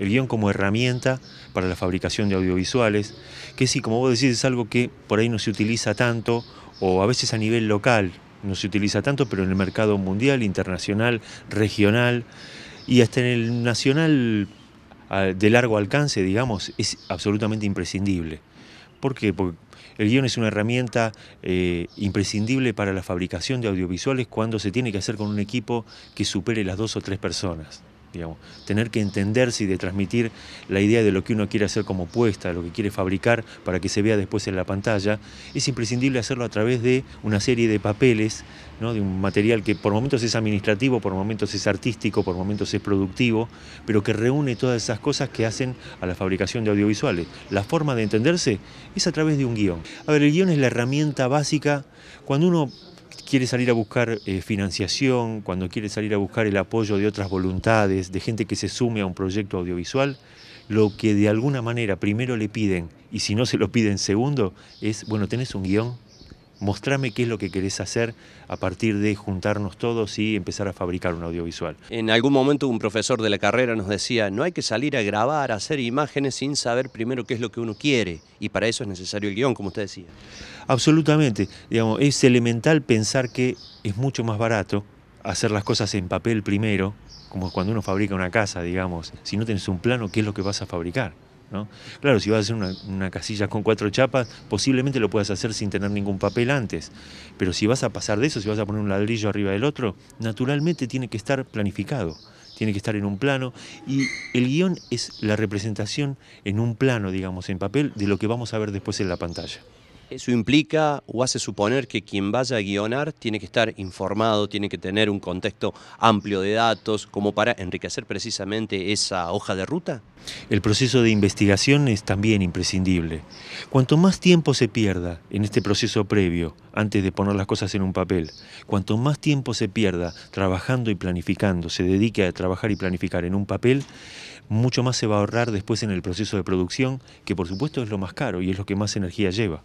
el guion como herramienta para la fabricación de audiovisuales, que sí, como vos decís, es algo que por ahí no se utiliza tanto, o a veces a nivel local no se utiliza tanto, pero en el mercado mundial, internacional, regional, y hasta en el nacional de largo alcance, digamos, es absolutamente imprescindible. ¿Por qué? Porque el guion es una herramienta eh, imprescindible para la fabricación de audiovisuales cuando se tiene que hacer con un equipo que supere las dos o tres personas tener que entenderse y de transmitir la idea de lo que uno quiere hacer como puesta, lo que quiere fabricar para que se vea después en la pantalla, es imprescindible hacerlo a través de una serie de papeles, ¿no? de un material que por momentos es administrativo, por momentos es artístico, por momentos es productivo, pero que reúne todas esas cosas que hacen a la fabricación de audiovisuales. La forma de entenderse es a través de un guion. A ver, el guion es la herramienta básica cuando uno quiere salir a buscar eh, financiación, cuando quiere salir a buscar el apoyo de otras voluntades, de gente que se sume a un proyecto audiovisual, lo que de alguna manera primero le piden, y si no se lo piden segundo, es, bueno, tenés un guion, mostrame qué es lo que querés hacer a partir de juntarnos todos y empezar a fabricar un audiovisual. En algún momento un profesor de la carrera nos decía, no hay que salir a grabar, a hacer imágenes sin saber primero qué es lo que uno quiere, y para eso es necesario el guion, como usted decía. Absolutamente, digamos, es elemental pensar que es mucho más barato hacer las cosas en papel primero, como cuando uno fabrica una casa, digamos, si no tienes un plano, ¿qué es lo que vas a fabricar? Claro, si vas a hacer una, una, casilla con cuatro chapas, posiblemente lo puedas hacer sin tener ningún papel antes. Pero si vas a pasar de eso, si vas a poner un ladrillo arriba del otro, naturalmente tiene que estar planificado, tiene que estar en un plano. Y el guion es la representación en un plano, digamos, en papel, de lo que vamos a ver después en la pantalla. Eso implica o hace suponer que quien vaya a guionar tiene que estar informado, tiene que tener un contexto amplio de datos, como para enriquecer precisamente esa hoja de ruta. El proceso de investigación es también imprescindible. Cuanto más tiempo se pierda en este proceso previo, antes de poner las cosas en un papel, cuanto más tiempo se pierda trabajando y planificando, se dedique a trabajar y planificar en un papel, mucho más se va a ahorrar después en el proceso de producción, que por supuesto es lo más caro y es lo que más energía lleva.